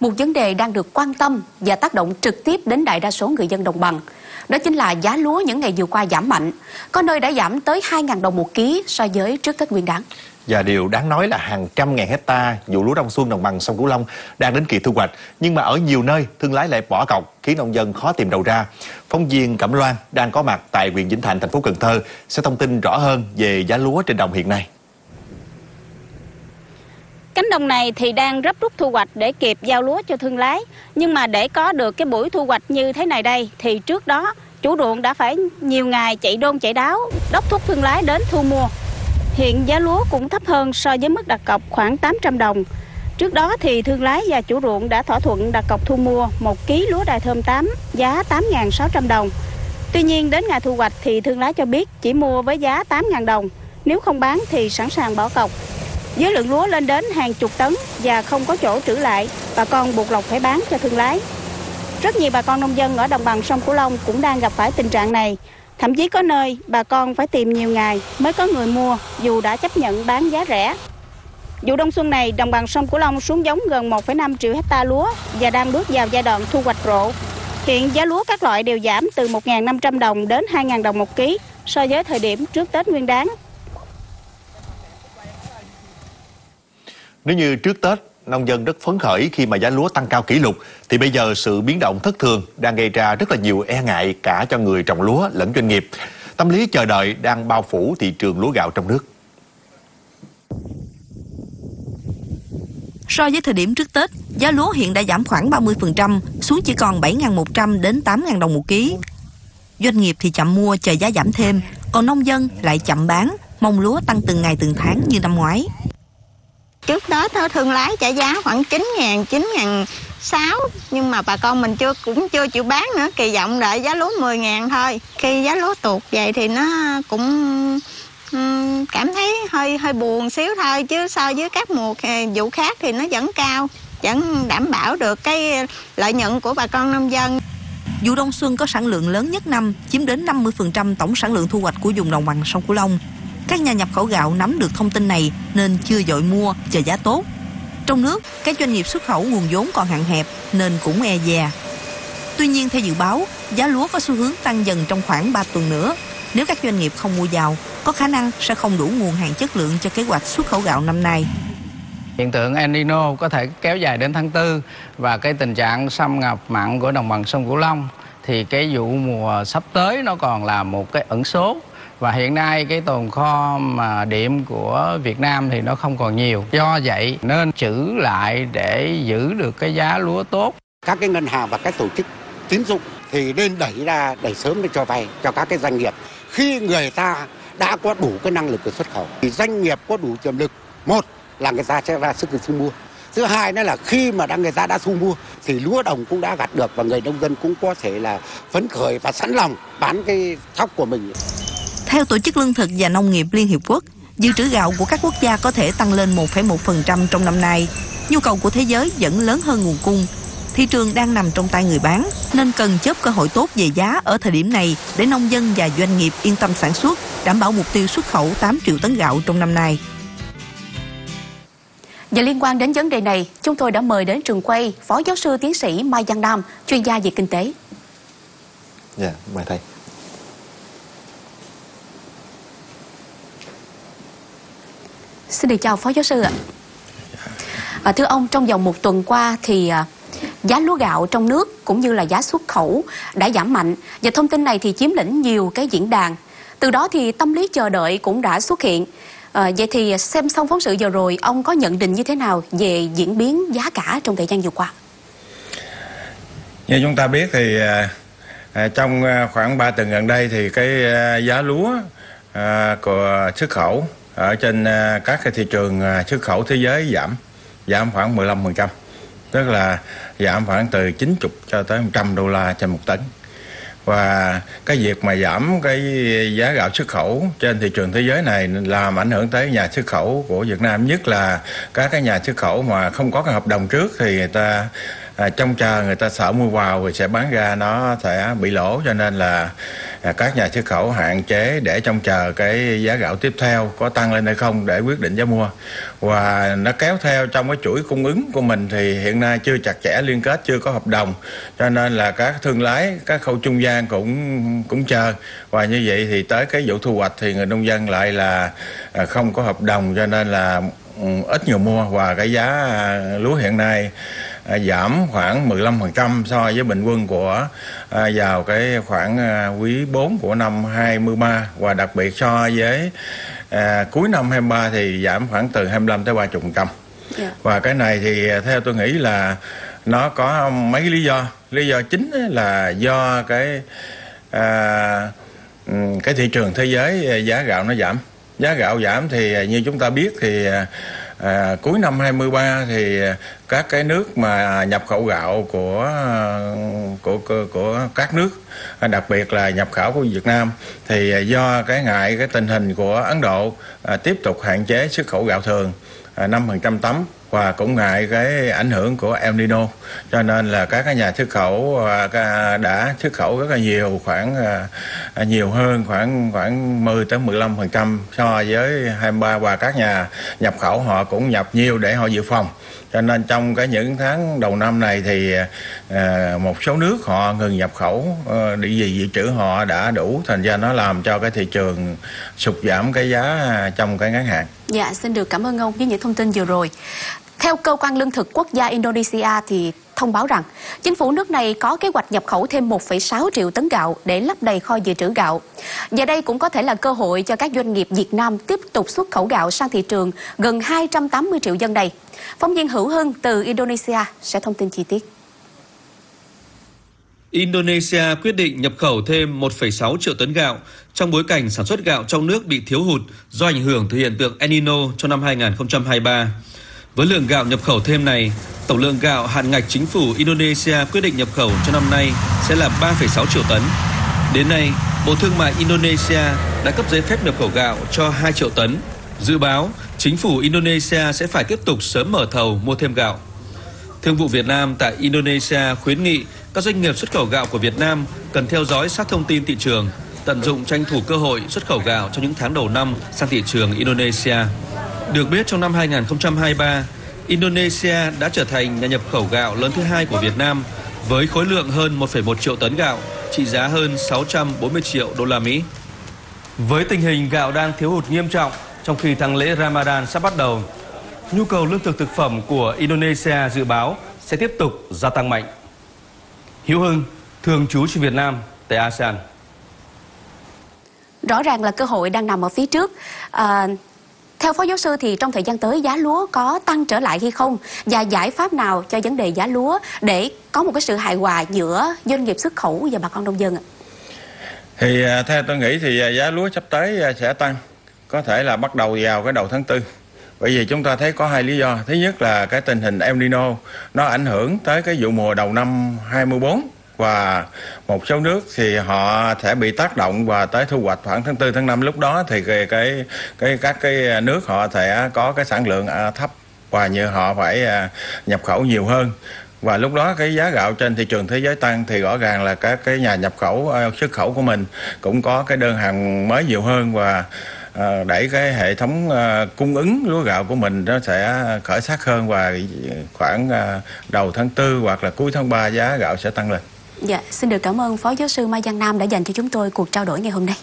một vấn đề đang được quan tâm và tác động trực tiếp đến đại đa số người dân đồng bằng. Đó chính là giá lúa những ngày vừa qua giảm mạnh, có nơi đã giảm tới 2.000 đồng một ký so với trước Tết Nguyên đán. Và điều đáng nói là hàng trăm ngàn hecta vụ lúa đông xuân đồng bằng sông Cửu Long đang đến kỳ thu hoạch, nhưng mà ở nhiều nơi thương lái lại bỏ cọc khiến nông dân khó tìm đầu ra. Phóng viên Cẩm Loan đang có mặt tại huyện Vĩnh Thạnh, thành phố Cần Thơ sẽ thông tin rõ hơn về giá lúa trên đồng hiện nay. Cánh đồng này thì đang gấp rút thu hoạch để kịp giao lúa cho thương lái. Nhưng mà để có được cái buổi thu hoạch như thế này đây thì trước đó chủ ruộng đã phải nhiều ngày chạy đôn chạy đáo, đốc thúc thương lái đến thu mua. Hiện giá lúa cũng thấp hơn so với mức đặt cọc khoảng 800 đồng. Trước đó thì thương lái và chủ ruộng đã thỏa thuận đặt cọc thu mua 1 kg lúa đài thơm 8 giá 8.600 đồng. Tuy nhiên đến ngày thu hoạch thì thương lái cho biết chỉ mua với giá 8.000 đồng. Nếu không bán thì sẵn sàng bỏ cọc. Với lượng lúa lên đến hàng chục tấn và không có chỗ trữ lại, bà con buộc lòng phải bán cho thương lái. Rất nhiều bà con nông dân ở đồng bằng sông Cửu Long cũng đang gặp phải tình trạng này. Thậm chí có nơi bà con phải tìm nhiều ngày mới có người mua dù đã chấp nhận bán giá rẻ. Vụ đông xuân này, đồng bằng sông Cửu Long xuống giống gần 1,5 triệu hecta lúa và đang bước vào giai đoạn thu hoạch rộ. Hiện giá lúa các loại đều giảm từ 1.500 đồng đến 2.000 đồng một ký so với thời điểm trước Tết Nguyên đán. Nếu như trước Tết, nông dân rất phấn khởi khi mà giá lúa tăng cao kỷ lục, thì bây giờ sự biến động thất thường đang gây ra rất là nhiều e ngại cả cho người trồng lúa lẫn doanh nghiệp. Tâm lý chờ đợi đang bao phủ thị trường lúa gạo trong nước. So với thời điểm trước Tết, giá lúa hiện đã giảm khoảng 30%, xuống chỉ còn 7.100 đến 8.000 đồng một ký. Doanh nghiệp thì chậm mua chờ giá giảm thêm, còn nông dân lại chậm bán, mong lúa tăng từng ngày từng tháng như năm ngoái. Trước đó thôi thương lái trả giá khoảng 9 ngàn, 9 ngàn 6 Nhưng mà bà con mình chưa cũng chưa chịu bán nữa Kỳ vọng đợi giá lúa 10 ngàn thôi Khi giá lúa tụt vậy thì nó cũng um, cảm thấy hơi hơi buồn xíu thôi Chứ so với các mùa vụ khác thì nó vẫn cao Vẫn đảm bảo được cái lợi nhuận của bà con nông dân Vụ đông xuân có sản lượng lớn nhất năm, chiếm đến 50% tổng sản lượng thu hoạch của vùng đồng bằng sông Cửu Long. Các nhà nhập khẩu gạo nắm được thông tin này nên chưa dội mua, chờ giá tốt. Trong nước, các doanh nghiệp xuất khẩu nguồn vốn còn hạn hẹp nên cũng e dè. Tuy nhiên theo dự báo, giá lúa có xu hướng tăng dần trong khoảng 3 tuần nữa. Nếu các doanh nghiệp không mua vào, có khả năng sẽ không đủ nguồn hàng chất lượng cho kế hoạch xuất khẩu gạo năm nay. Hiện tượng El Nino có thể kéo dài đến tháng 4 và cái tình trạng xâm ngập mặn của đồng bằng sông Cửu Long thì cái vụ mùa sắp tới nó còn là một cái ẩn số và hiện nay cái tồn kho mà điểm của Việt Nam thì nó không còn nhiều. Do vậy nên trữ lại để giữ được cái giá lúa tốt. Các cái ngân hàng và các tổ chức tín dụng thì nên đẩy ra, đẩy sớm để cho vay cho các cái doanh nghiệp. Khi người ta đã có đủ cái năng lực để xuất khẩu thì doanh nghiệp có đủ tiềm lực. Một là người ta sẽ ra sức thu mua. Thứ hai nữa là khi mà đã người ta đã thu mua thì lúa đồng cũng đã gặt được và người nông dân cũng có thể là phấn khởi và sẵn lòng bán cái thóc của mình theo Tổ chức Lương thực và Nông nghiệp Liên Hiệp Quốc, dự trữ gạo của các quốc gia có thể tăng lên 1,1% trong năm nay. Nhu cầu của thế giới vẫn lớn hơn nguồn cung. Thị trường đang nằm trong tay người bán, nên cần chớp cơ hội tốt về giá ở thời điểm này để nông dân và doanh nghiệp yên tâm sản xuất, đảm bảo mục tiêu xuất khẩu 8 triệu tấn gạo trong năm nay. Và liên quan đến vấn đề này, chúng tôi đã mời đến trường quay Phó Giáo sư Tiến sĩ Mai Giang Nam, chuyên gia về kinh tế. Dạ, yeah, mời thầy. Xin được chào Phó Giáo sư ạ. À, thưa ông, trong vòng một tuần qua thì à, giá lúa gạo trong nước cũng như là giá xuất khẩu đã giảm mạnh và thông tin này thì chiếm lĩnh nhiều cái diễn đàn. Từ đó thì tâm lý chờ đợi cũng đã xuất hiện. À, vậy thì xem xong phóng sự vừa rồi, ông có nhận định như thế nào về diễn biến giá cả trong thời gian vừa qua? Như chúng ta biết thì à, à trong à, khoảng 3 tuần gần đây thì cái giá lúa à, của xuất khẩu ở trên à, các cái thị trường à, xuất khẩu thế giới giảm giảm khoảng 15%. Tức là giảm khoảng từ 90 cho tới 100 đô la trên một tấn. Và cái việc mà giảm cái giá gạo xuất khẩu trên thị trường thế giới này làm ảnh hưởng tới nhà xuất khẩu của Việt Nam nhất là các cái nhà xuất khẩu mà không có cái hợp đồng trước thì người ta à, trông chờ người ta sợ mua vào rồi sẽ bán ra nó sẽ bị lỗ cho nên là À, các nhà xuất khẩu hạn chế để trông chờ cái giá gạo tiếp theo có tăng lên hay không để quyết định giá mua. Và nó kéo theo trong cái chuỗi cung ứng của mình thì hiện nay chưa chặt chẽ liên kết, chưa có hợp đồng. Cho nên là các thương lái, các khâu trung gian cũng cũng chờ. Và như vậy thì tới cái vụ thu hoạch thì người nông dân lại là à, không có hợp đồng. Cho nên là ừ, ít nhiều mua. Và cái giá à, lúa hiện nay à, giảm khoảng 15% so với bình quân của à, vào cái khoảng à, quý 4 của năm 23 và đặc biệt so với à, cuối năm 23 thì giảm khoảng từ 25 tới 30%. Dạ. Và cái này thì theo tôi nghĩ là nó có mấy lý do. Lý do chính là do cái à, cái thị trường thế giới giá gạo nó giảm. Giá gạo giảm thì như chúng ta biết thì à, cuối năm 23 thì à, các cái nước mà nhập khẩu gạo của của của, của các nước à, đặc biệt là nhập khẩu của Việt Nam thì à, do cái ngại cái tình hình của Ấn Độ à, tiếp tục hạn chế xuất khẩu gạo thường à, 5% tấm và cũng ngại cái ảnh hưởng của El Nino. Cho nên là các cái nhà xuất khẩu à, đã xuất khẩu rất là nhiều, khoảng à, à, nhiều hơn, khoảng khoảng 10 tới 15 phần trăm so với 23 và các nhà nhập khẩu họ cũng nhập nhiều để họ dự phòng cho nên trong cái những tháng đầu năm này thì à, một số nước họ ngừng nhập khẩu ờ, à, để gì dự trữ họ đã đủ thành ra nó làm cho cái thị trường sụt giảm cái giá trong cái ngắn hạn Dạ, xin được cảm ơn ông với những thông tin vừa rồi. Theo cơ quan lương thực quốc gia Indonesia thì thông báo rằng chính phủ nước này có kế hoạch nhập khẩu thêm 1,6 triệu tấn gạo để lấp đầy kho dự trữ gạo. Và đây cũng có thể là cơ hội cho các doanh nghiệp Việt Nam tiếp tục xuất khẩu gạo sang thị trường gần 280 triệu dân này. Phóng viên Hữu Hưng từ Indonesia sẽ thông tin chi tiết. Indonesia quyết định nhập khẩu thêm 1,6 triệu tấn gạo trong bối cảnh sản xuất gạo trong nước bị thiếu hụt do ảnh hưởng từ hiện tượng El Nino trong năm 2023. Với lượng gạo nhập khẩu thêm này, tổng lượng gạo hạn ngạch chính phủ Indonesia quyết định nhập khẩu cho năm nay sẽ là 3,6 triệu tấn. Đến nay, Bộ Thương mại Indonesia đã cấp giấy phép nhập khẩu gạo cho 2 triệu tấn. Dự báo, chính phủ Indonesia sẽ phải tiếp tục sớm mở thầu mua thêm gạo. Thương vụ Việt Nam tại Indonesia khuyến nghị các doanh nghiệp xuất khẩu gạo của Việt Nam cần theo dõi sát thông tin thị trường, tận dụng tranh thủ cơ hội xuất khẩu gạo trong những tháng đầu năm sang thị trường Indonesia. Được biết trong năm 2023, Indonesia đã trở thành nhà nhập khẩu gạo lớn thứ hai của Việt Nam với khối lượng hơn 1,1 triệu tấn gạo, trị giá hơn 640 triệu đô la Mỹ. Với tình hình gạo đang thiếu hụt nghiêm trọng trong khi tháng lễ Ramadan sắp bắt đầu, nhu cầu lương thực thực phẩm của Indonesia dự báo sẽ tiếp tục gia tăng mạnh. Hiếu Hưng, thường trú trên Việt Nam tại ASEAN. Rõ ràng là cơ hội đang nằm ở phía trước. À, theo Phó Giáo sư thì trong thời gian tới giá lúa có tăng trở lại hay không? Và giải pháp nào cho vấn đề giá lúa để có một cái sự hài hòa giữa doanh nghiệp xuất khẩu và bà con nông dân ạ? Thì à, theo tôi nghĩ thì à, giá lúa sắp tới à, sẽ tăng, có thể là bắt đầu vào cái đầu tháng tư bởi vì chúng ta thấy có hai lý do thứ nhất là cái tình hình El Nino, nó ảnh hưởng tới cái vụ mùa đầu năm 24 và một số nước thì họ sẽ bị tác động và tới thu hoạch khoảng tháng 4 tháng 5 lúc đó thì cái cái, cái các cái nước họ sẽ có cái sản lượng à, thấp và như họ phải à, nhập khẩu nhiều hơn. Và lúc đó cái giá gạo trên thị trường thế giới tăng thì rõ ràng là các cái nhà nhập khẩu à, xuất khẩu của mình cũng có cái đơn hàng mới nhiều hơn và à, đẩy cái hệ thống à, cung ứng lúa gạo của mình nó sẽ khởi sắc hơn. Và khoảng đầu tháng 4 hoặc là cuối tháng 3 giá gạo sẽ tăng lên. Dạ, xin được cảm ơn Phó Giáo sư Mai Giang Nam đã dành cho chúng tôi cuộc trao đổi ngày hôm nay.